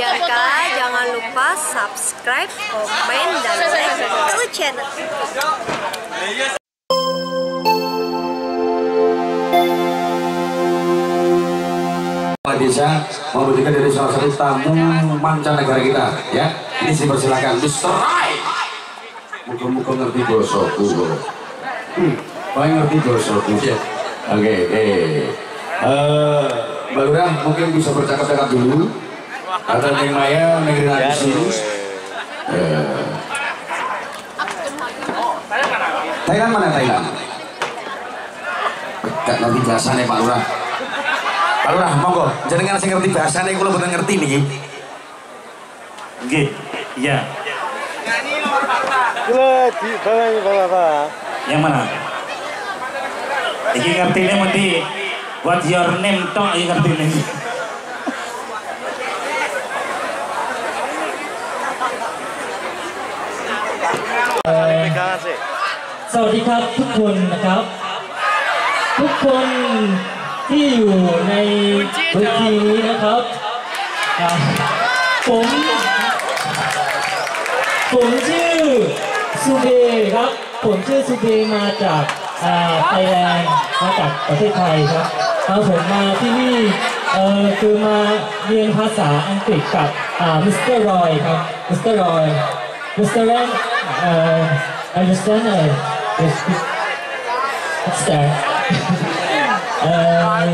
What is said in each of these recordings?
Bianca, jangan lupa subscribe, komen, dan like to channel. Desa memberikan dari salah satu tamu mancanegara kita ya. Ini sih persilakan Mr. Rai muka-muka ngerti bosoku hmm, paling ngerti bosoku ya. Oke eh Eh, Mbak Lurah mungkin bisa bercakap-cakap dulu atau Neng Maya sini Eh, Thailand mana Thailand? Gak ngerti bahasanya Pak Lurah Pak Lurah, monggo, jenengan sing ngerti bahasane kula mboten ngerti niki. Nggih, iya. Yang mana? Iki ngertine mesti what your name tok iki ngertine. มาสิ สวัสดีครับทุกคนนะครับ ทุกคนที่อยู่ในเวทีนี้นะครับผมผมชื่อซูเบครับ ผมชื่อซูเบมาจากอ่าไทยแลนด์มาจากประเทศไทยครับแล้วผมมาที่นี่เออคือมาเรียนภาษาอังกฤษกับอ่ามิสเตอร์รอยครับมิสเตอร์รอยมิสเตอร์แรนเออ I just don't know. Just, just, let's start. uh,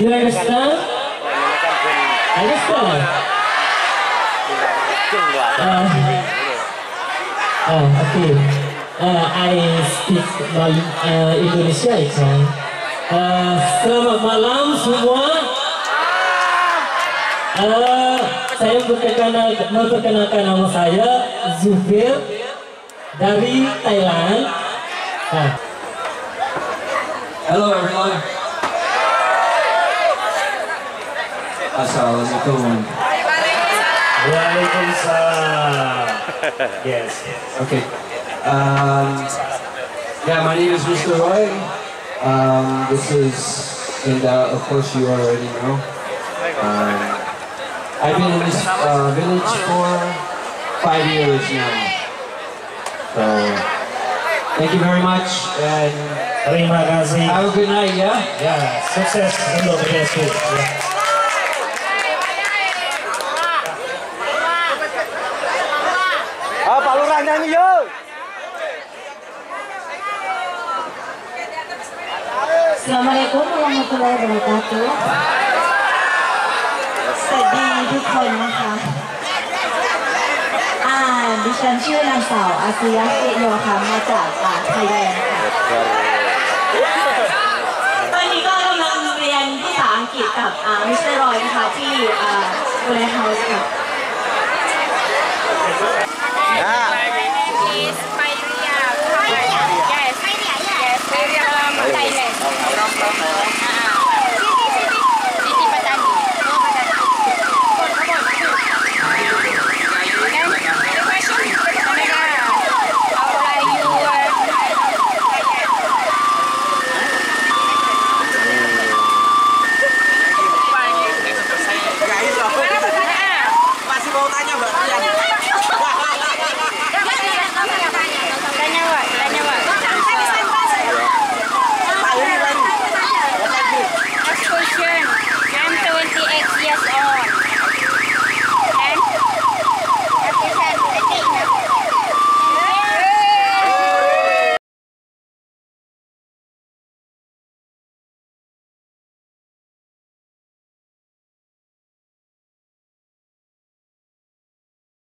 you understand? I just don't. Uh, oh, okay. Uh, I speak uh, Indonesia, kan? Uh, selamat malam semua. Uh, saya memperkenalkan, memperkenalkan nama saya Zubir dari Thailand Nah, Hello everyone. Assalamualaikum. Waalaikumsalam. Yes. Okay. Um, yeah, my name is Mr. Roy. Um, this is, and uh, of course you already know. Um, I've been in this uh, village for five years now. So, thank you very much and Terima kasih. have a good night, yeah? Ya, sukses untuk BSU. Ya. Ah, Pak Lurah nyanyi yuk. Assalamualaikum warahmatullahi wabarakatuh ส วัสดีทุกคนนะคะ อ่า ดิฉันชื่อนางสาวอาซิยะเกโยค่ะ มาจากอ่าไทยแลนด์ค่ะ ตอนนี้ก็กำลังเรียนภาษาอังกฤษกับอ่ามิสเตอร์รอยนะคะที่อ่าโบเลเฮาส์ค่ะ Ah, Is